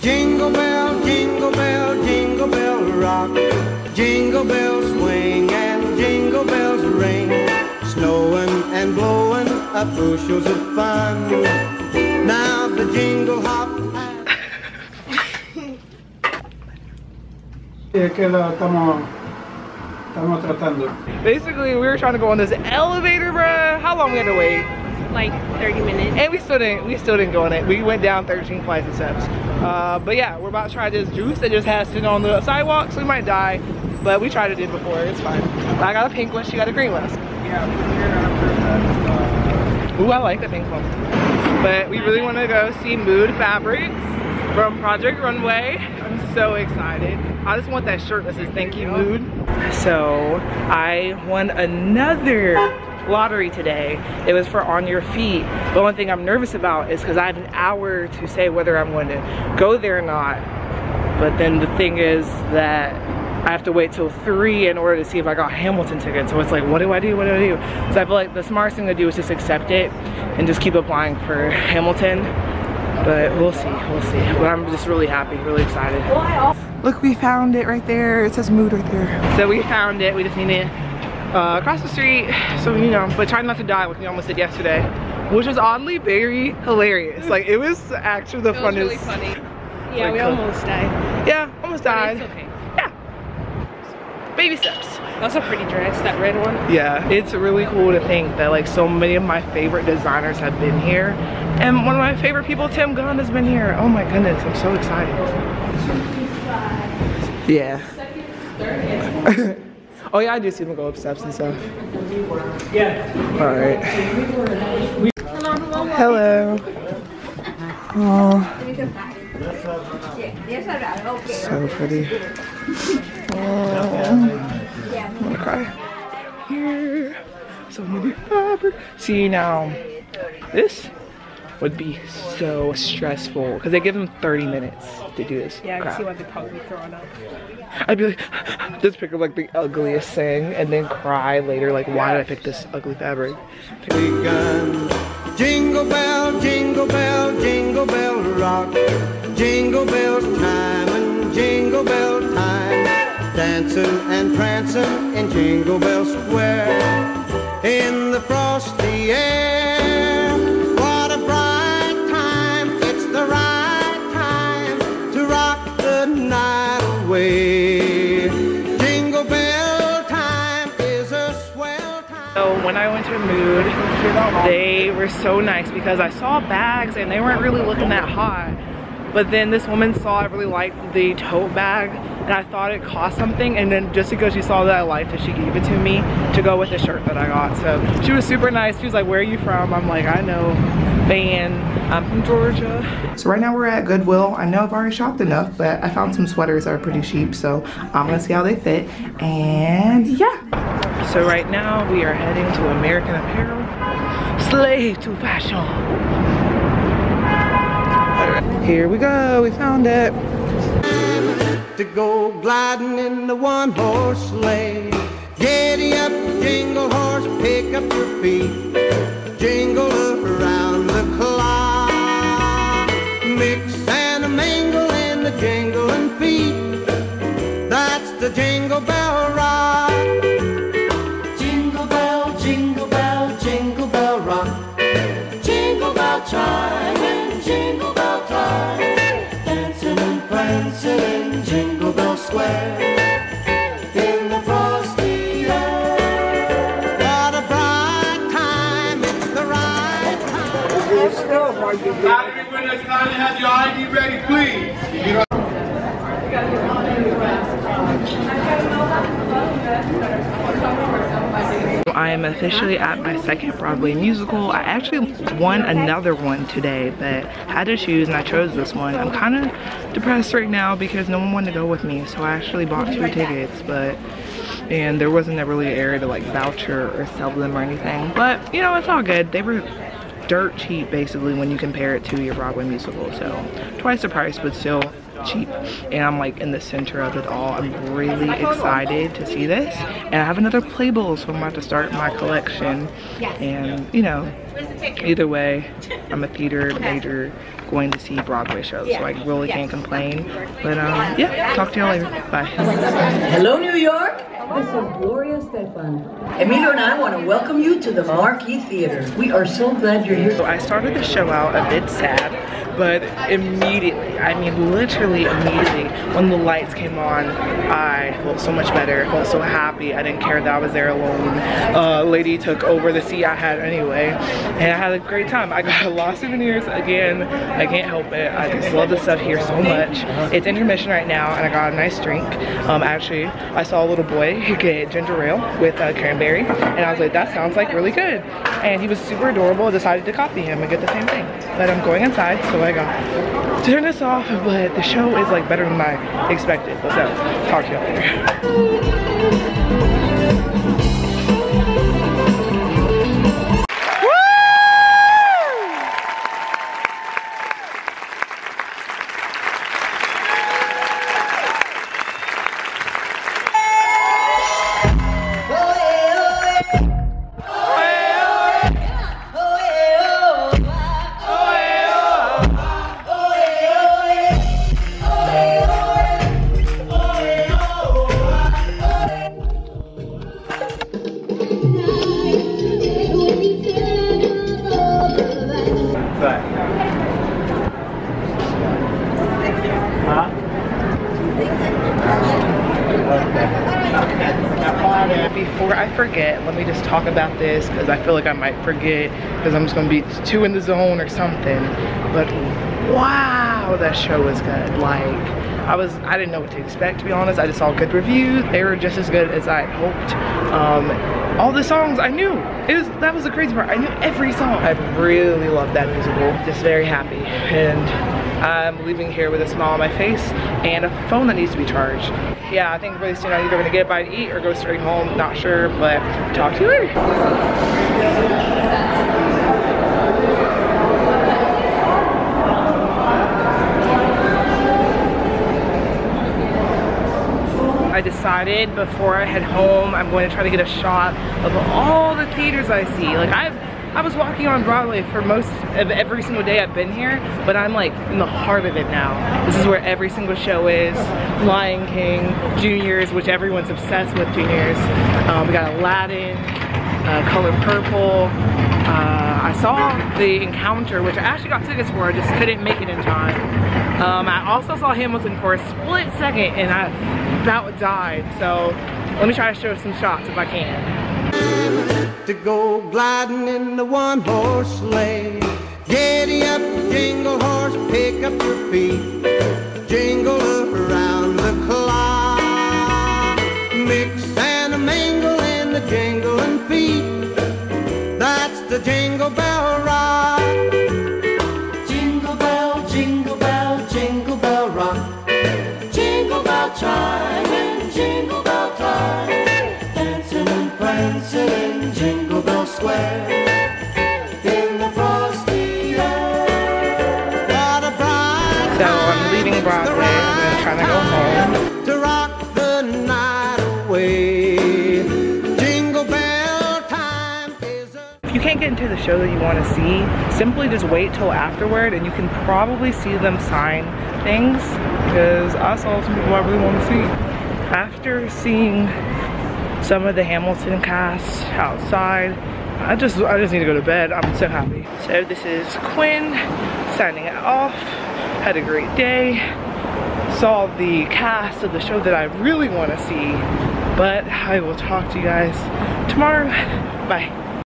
Jingle bell, jingle bell, jingle bell rock. Jingle bells swing and jingle bells ring. Snowing and blowing up bushels of fun. Now the jingle hop. Es que la estamos, estamos tratando. Basically, we were trying to go on this elevator, bruh. How long we had to wait? Like 30 minutes. And we still didn't, we still didn't go on it. We went down 13 flights of steps. Uh, but yeah, we're about to try this juice that just has sitting on the sidewalk, so we might die. But we tried it in before, it's fine. I got a pink one, she got a green one. Yeah, Ooh, I like the pink one. But we really want to go see Mood Fabrics from Project Runway. I'm so excited. I just want that shirt that says thank you Mood. So I won another lottery today. It was for On Your Feet. The only thing I'm nervous about is because I have an hour to say whether I'm going to go there or not. But then the thing is that I have to wait till three in order to see if I got Hamilton tickets. So it's like, what do I do, what do I do? So I feel like the smartest thing to do is just accept it and just keep applying for Hamilton. But we'll see, we'll see. But I'm just really happy, really excited. Look, we found it right there. It says mood right there. So we found it, we just need to uh, cross the street. So, you know, but trying not to die like we almost did yesterday. Which was oddly very hilarious. Like it was actually the It was funnest. really funny. Yeah, Like, we uh, almost died. Yeah, almost But died. It's okay. Yeah. Baby steps. That's a pretty dress, that red one. Yeah, it's really cool to think that like so many of my favorite designers have been here. And one of my favorite people, Tim Gunn, has been here. Oh my goodness, I'm so excited. Yeah. oh yeah, I do see them go up steps and stuff. Yeah. All right. Hello. Oh. So pretty. Oh, I'm gonna cry. Here. So many fabric. See now, this would be so stressful because they give them 30 minutes to do this. Yeah, I can see why they probably throwing up. I'd be like, just pick up like the ugliest thing and then cry later, like, why did I pick this ugly fabric? begun. Jingle bell, jingle bell, jingle bell rock. Jingle bells time and jingle bell time. Dancing and prancing in Jingle Bell Square. In the frosty air. So when I went to Mood, they were so nice because I saw bags and they weren't really looking that hot. But then this woman saw I really liked the tote bag and I thought it cost something and then just because she saw that I liked it, she gave it to me to go with the shirt that I got. So she was super nice. She was like, where are you from? I'm like, I know, Van, I'm from Georgia. So right now we're at Goodwill. I know I've already shopped enough, but I found some sweaters that are pretty cheap. So I'm gonna see how they fit and yeah. So right now we are heading to American Apparel. Slave to fashion. Here we go, we found it. to go gliding in the one horse sleigh. Giddy up, jingle horse, pick up your feet. Jingle around the clock. Right time. Lottery winners, kindly have your ID ready, please. I am officially at my second Broadway musical. I actually won another one today, but had to choose and I chose this one. I'm kind of depressed right now because no one wanted to go with me, so I actually bought two tickets, but and there wasn't really a area to like voucher or sell them or anything. But you know, it's all good. They were dirt cheap basically when you compare it to your Broadway musical. So twice the price, but still cheap. And I'm like in the center of it all. I'm really excited to see this. And I have another playbill, so I'm about to start my collection. And you know, either way, I'm a theater major going to see Broadway shows, so I really can't complain. But um, yeah, talk to y'all later. Bye. Hello, New York. This is Gloria Estefan. Emilio and I want to welcome you to the Marquis Theater. We are so glad you're here. So I started the show out a bit sad, but immediately, I mean literally immediately, when the lights came on, I felt so much better, felt so happy. I didn't care that I was there alone. Uh, lady took over the seat I had anyway, and I had a great time. I got a lot of souvenirs again. I can't help it. I just love the stuff here so much. It's intermission right now, and I got a nice drink. Um, actually, I saw a little boy get ginger ale with uh, cranberry, and I was like, that sounds like really good. And he was super adorable. Decided to copy him and get the same thing. But I'm going inside, so I got turn this off. But the show is like better than I expected. So talk to y'all later. Before I forget, let me just talk about this because I feel like I might forget because I'm just gonna be too in the zone or something. But wow, that show was good. Like, I was, I didn't know what to expect to be honest. I just saw good reviews. They were just as good as I had hoped. Um, all the songs I knew. It was, that was the crazy part. I knew every song. I really loved that musical. Just very happy. And I'm leaving here with a smile on my face and a phone that needs to be charged. Yeah, I think really soon I'm either gonna get a bite to eat or go straight home, not sure, but talk to you later. I decided before I head home, I'm going to try to get a shot of all the theaters I see. Like I've I was walking on Broadway for most of every single day I've been here, but I'm like in the heart of it now. This is where every single show is. Lion King, Junior's, which everyone's obsessed with Junior's. Um, we got Aladdin, uh, Color Purple. Uh, I saw The Encounter, which I actually got tickets for, I just couldn't make it in time. Um, I also saw Hamilton for a split second and I about died, so let me try to show some shots if I can to go gliding in the one horse sleigh. Giddy up, jingle horse, pick up your feet, jingle around the clock. Mix and a mingle in the jingling feet. That's the jingle bell rock. Jingle bell, jingle bell, jingle bell rock. Jingle bell chime can't get into the show that you want to see, simply just wait till afterward and you can probably see them sign things because I saw some people I really want to see. After seeing some of the Hamilton cast outside, I just I just need to go to bed. I'm so happy. So this is Quinn signing it off. Had a great day. Saw the cast of the show that I really want to see. But I will talk to you guys tomorrow. Bye.